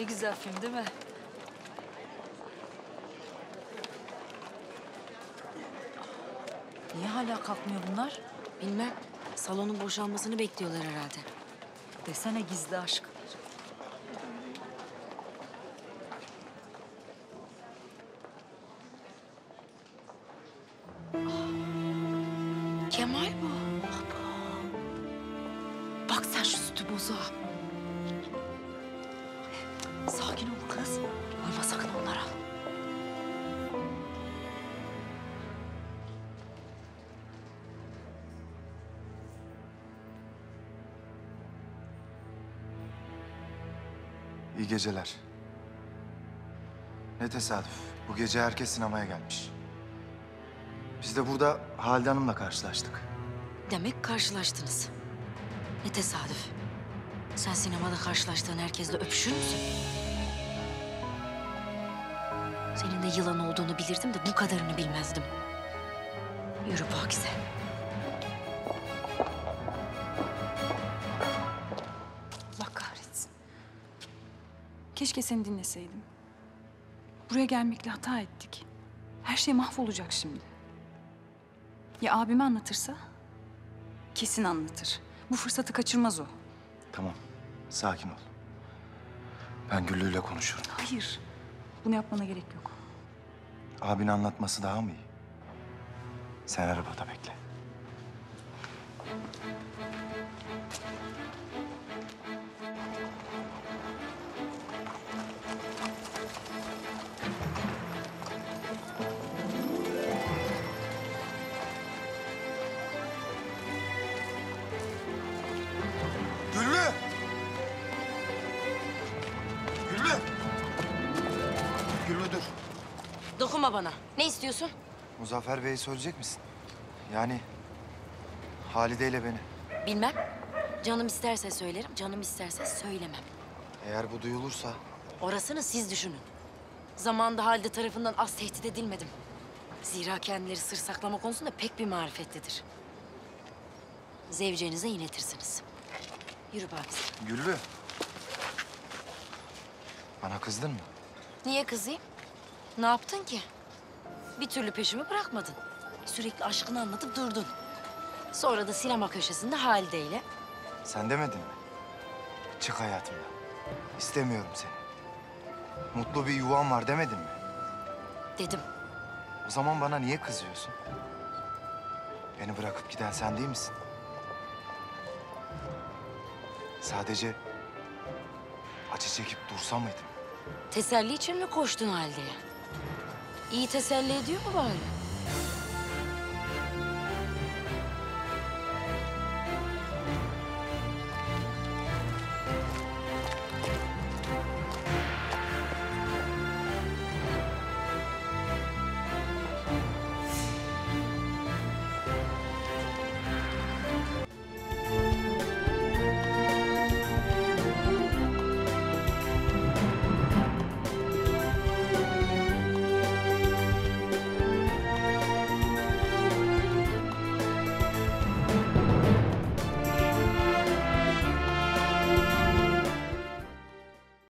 Ne güzel film değil mi? Niye hala kalkmıyor bunlar? Bilmem. Salonun boşalmasını bekliyorlar herhalde. Desene gizli aşk. Kemal bu. Bak sen şu sütü bozuğa. Sakin ol kız. Uyma sakın onlara. İyi geceler. Ne tesadüf. Bu gece herkes sinemaya gelmiş. Biz de burada Halide Hanım'la karşılaştık. Demek karşılaştınız. Ne tesadüf. Sen sinemada karşılaştığın herkesle öpüşür müsün? Senin de yılan olduğunu bilirdim de bu kadarını bilmezdim. Yürü Pakize. Allah kahretsin. Keşke seni dinleseydim. Buraya gelmekle hata ettik. Her şey mahvolacak şimdi. Ya abime anlatırsa? Kesin anlatır. Bu fırsatı kaçırmaz o. Tamam, sakin ol. Ben Güllü'yle konuşurum. Hayır. Bunu yapmana gerek yok. Abin anlatması daha mı iyi? Sen arabada bekle. Dokunma bana. Ne istiyorsun? Muzaffer Bey'i söyleyecek misin? Yani Halide ile beni. Bilmem. Canım isterse söylerim, canım isterse söylemem. Eğer bu duyulursa Orasını siz düşünün. Zamanında Halide tarafından az tehdit edilmedim. Zira kendileri sır saklama konusunda pek bir marifetlidir. Zevcenize inletirsiniz. Yürü Pakize. Güllü. Bana kızdın mı? Niye kızayım? Ne yaptın ki? Bir türlü peşimi bırakmadın. Sürekli aşkını anlatıp durdun. Sonra da sinema köşesinde Halide ile. Sen demedin mi? Çık hayatımdan. İstemiyorum seni. Mutlu bir yuvam var demedin mi? Dedim. O zaman bana niye kızıyorsun? Beni bırakıp giden sen değil misin? Sadece acı çekip dursa mıydım? Teselli için mi koştun Halide'ye? İyi teselli ediyor mu bari?